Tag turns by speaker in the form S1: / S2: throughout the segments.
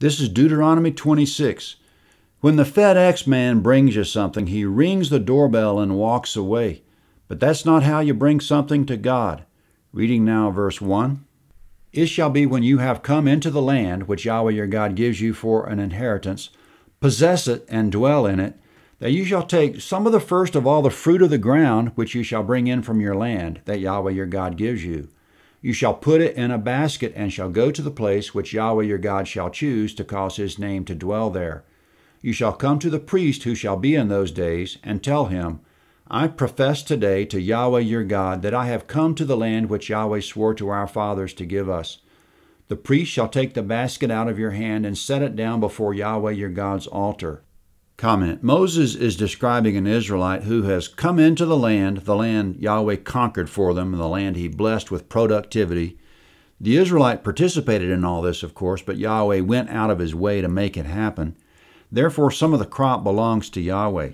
S1: This is Deuteronomy 26. When the FedEx man brings you something, he rings the doorbell and walks away. But that's not how you bring something to God. Reading now verse 1. It shall be when you have come into the land which Yahweh your God gives you for an inheritance, possess it and dwell in it, that you shall take some of the first of all the fruit of the ground which you shall bring in from your land, that Yahweh your God gives you. You shall put it in a basket and shall go to the place which Yahweh your God shall choose to cause his name to dwell there. You shall come to the priest who shall be in those days, and tell him, I profess today to Yahweh your God that I have come to the land which Yahweh swore to our fathers to give us. The priest shall take the basket out of your hand and set it down before Yahweh your God's altar. Comment Moses is describing an Israelite who has come into the land, the land Yahweh conquered for them, the land he blessed with productivity. The Israelite participated in all this, of course, but Yahweh went out of his way to make it happen. Therefore, some of the crop belongs to Yahweh.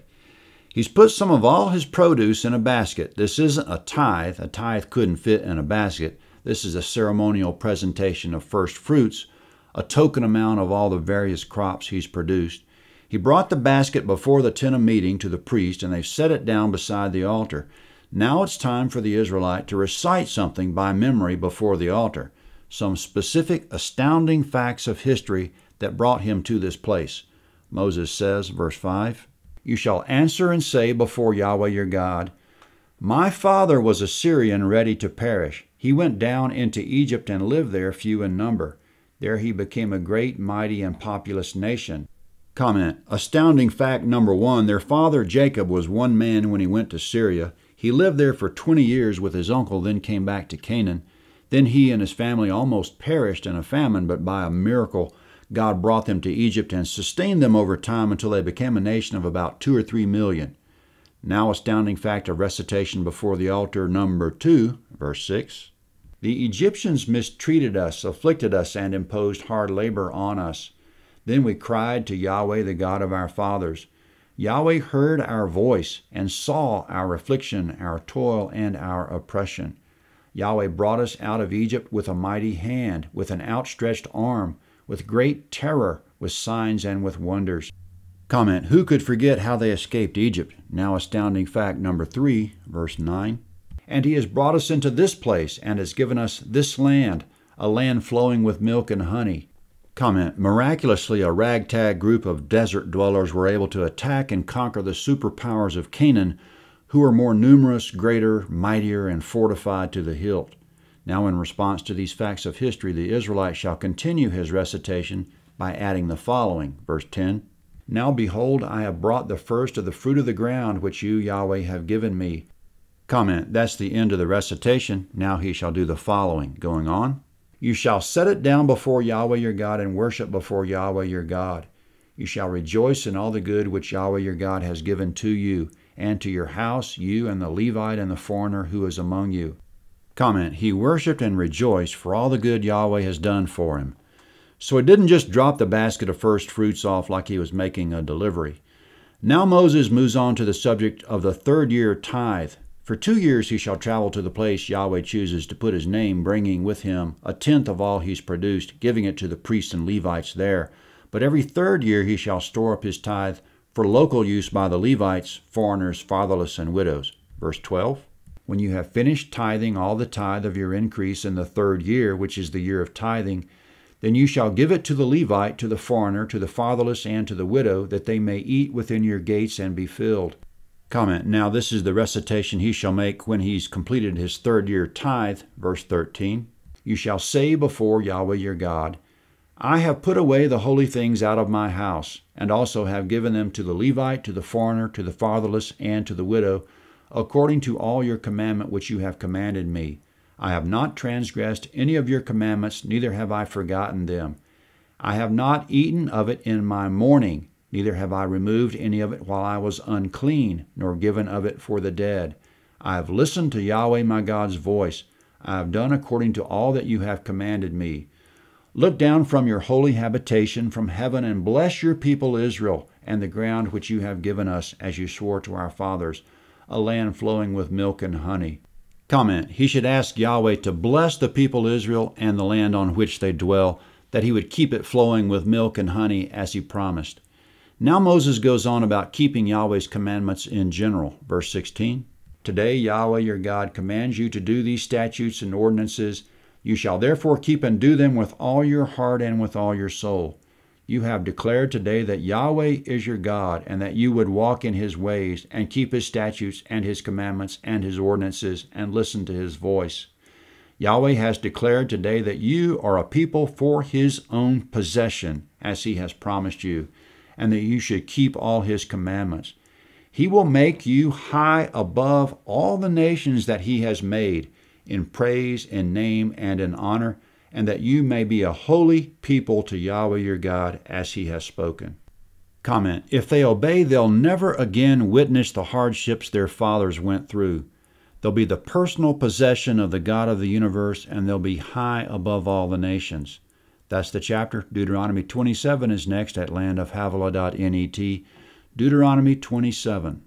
S1: He's put some of all his produce in a basket. This isn't a tithe. A tithe couldn't fit in a basket. This is a ceremonial presentation of first fruits, a token amount of all the various crops he's produced. He brought the basket before the tent of meeting to the priest, and they set it down beside the altar. Now it's time for the Israelite to recite something by memory before the altar, some specific, astounding facts of history that brought him to this place. Moses says, verse 5 You shall answer and say before Yahweh your God, My father was a Syrian ready to perish. He went down into Egypt and lived there, few in number. There he became a great, mighty, and populous nation. Comment Astounding fact number one their father Jacob was one man when he went to Syria. He lived there for 20 years with his uncle, then came back to Canaan. Then he and his family almost perished in a famine, but by a miracle, God brought them to Egypt and sustained them over time until they became a nation of about two or three million. Now, astounding fact of recitation before the altar, number two, verse 6. The Egyptians mistreated us, afflicted us, and imposed hard labor on us. Then we cried to Yahweh, the God of our fathers. Yahweh heard our voice and saw our affliction, our toil, and our oppression. Yahweh brought us out of Egypt with a mighty hand, with an outstretched arm with great terror, with signs, and with wonders. Comment Who could forget how they escaped Egypt? Now, astounding fact number 3, verse 9. And he has brought us into this place and has given us this land, a land flowing with milk and honey. Comment Miraculously, a ragtag group of desert dwellers were able to attack and conquer the superpowers of Canaan, who are more numerous, greater, mightier, and fortified to the hilt. Now, in response to these facts of history, the Israelite shall continue his recitation by adding the following. Verse 10 Now behold, I have brought the first of the fruit of the ground which you, Yahweh, have given me. Comment That's the end of the recitation. Now he shall do the following. Going on. You shall set it down before Yahweh your God and worship before Yahweh your God. You shall rejoice in all the good which Yahweh your God has given to you, and to your house, you and the Levite and the foreigner who is among you. Comment He worshiped and rejoiced for all the good Yahweh has done for him. So he didn't just drop the basket of first fruits off like he was making a delivery. Now Moses moves on to the subject of the third year tithe. For two years he shall travel to the place Yahweh chooses to put his name, bringing with him a tenth of all he's produced, giving it to the priests and Levites there. But every third year he shall store up his tithe for local use by the Levites, foreigners, fatherless, and widows. Verse 12. When you have finished tithing all the tithe of your increase in the third year, which is the year of tithing, then you shall give it to the Levite, to the foreigner, to the fatherless, and to the widow, that they may eat within your gates and be filled. Comment. Now, this is the recitation he shall make when he's completed his third year tithe, verse 13. You shall say before Yahweh your God, I have put away the holy things out of my house, and also have given them to the Levite, to the foreigner, to the fatherless, and to the widow, according to all your commandment which you have commanded me. I have not transgressed any of your commandments, neither have I forgotten them. I have not eaten of it in my mourning, neither have I removed any of it while I was unclean, nor given of it for the dead. I have listened to Yahweh my God's voice. I have done according to all that you have commanded me. Look down from your holy habitation from heaven and bless your people Israel and the ground which you have given us, as you swore to our fathers a land flowing with milk and honey. Comment He should ask Yahweh to bless the people Israel and the land on which they dwell, that he would keep it flowing with milk and honey as he promised. Now Moses goes on about keeping Yahweh's commandments in general. Verse 16 Today Yahweh your God commands you to do these statutes and ordinances. You shall therefore keep and do them with all your heart and with all your soul. You have declared today that Yahweh is your God, and that you would walk in his ways, and keep his statutes and his commandments and his ordinances, and listen to his voice. Yahweh has declared today that you are a people for his own possession, as he has promised you, and that you should keep all his commandments. He will make you high above all the nations that he has made, in praise, in name, and in honor, and that you may be a holy people to Yahweh your God, as he has spoken. Comment If they obey, they'll never again witness the hardships their fathers went through. They'll be the personal possession of the God of the universe, and they'll be high above all the nations. That's the chapter. Deuteronomy 27 is next at landofhavilah.net. Deuteronomy 27.